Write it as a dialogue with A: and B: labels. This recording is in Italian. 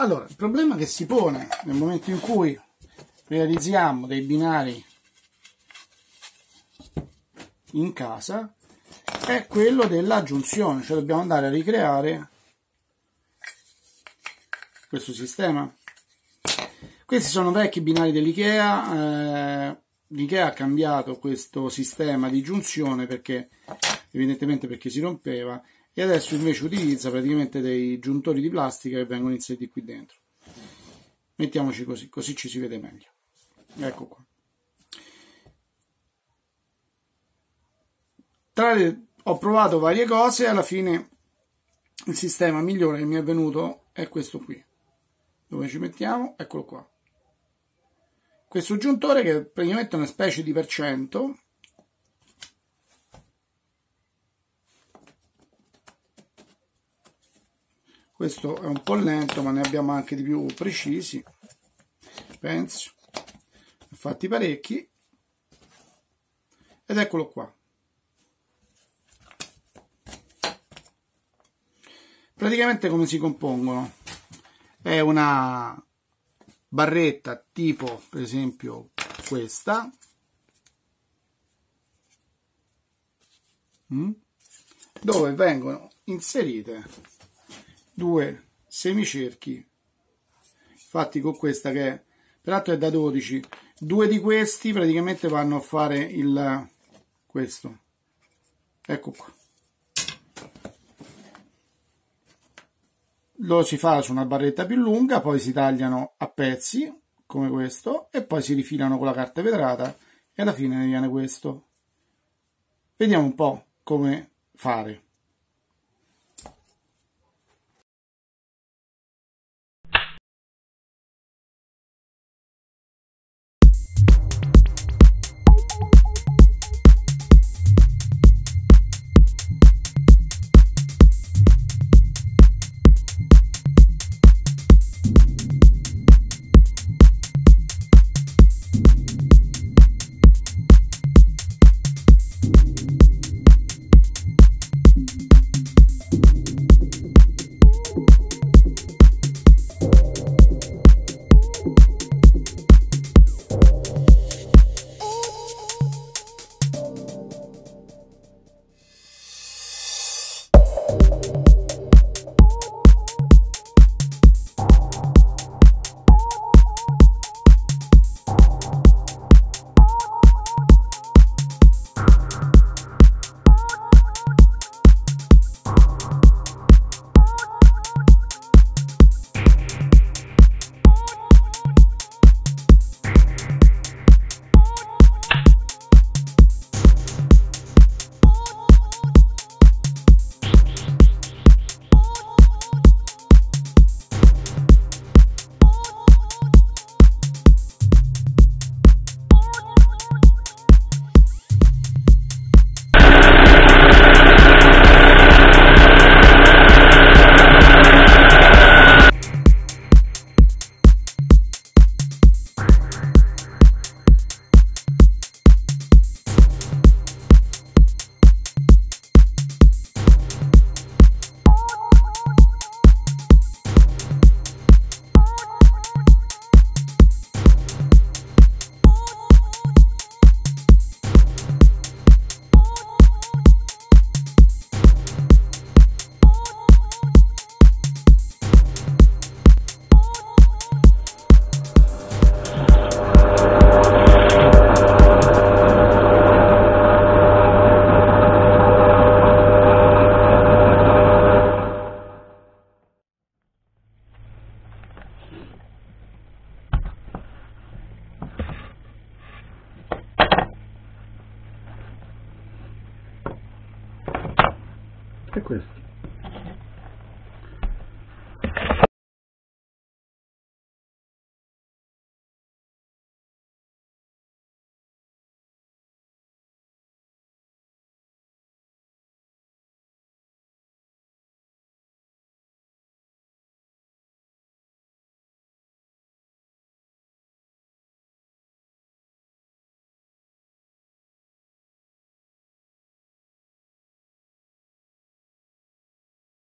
A: Allora, il problema che si pone nel momento in cui realizziamo dei binari in casa è quello della giunzione, cioè dobbiamo andare a ricreare questo sistema. Questi sono vecchi binari dell'IKEA, eh, l'IKEA ha cambiato questo sistema di giunzione perché evidentemente perché si rompeva e adesso invece utilizza praticamente dei giuntori di plastica che vengono inseriti qui dentro. Mettiamoci così, così ci si vede meglio. Ecco qua. Tra le, ho provato varie cose, alla fine il sistema migliore che mi è venuto è questo qui. Dove ci mettiamo? Eccolo qua. Questo giuntore che è praticamente una specie di percento questo è un po' lento ma ne abbiamo anche di più precisi. Penso. Fatti parecchi. Ed eccolo qua. Praticamente come si compongono? È una barretta tipo per esempio questa. Mm, dove vengono inserite due semicerchi. Fatti con questa che peraltro è da 12 due di questi praticamente vanno a fare il questo. Ecco qua. Lo si fa su una barretta più lunga poi si tagliano a pezzi come questo e poi si rifilano con la carta vetrata e alla fine ne viene questo. Vediamo un po' come fare quest.